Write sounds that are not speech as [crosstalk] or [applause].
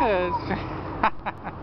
is. [laughs]